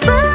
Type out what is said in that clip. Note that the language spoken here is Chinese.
不。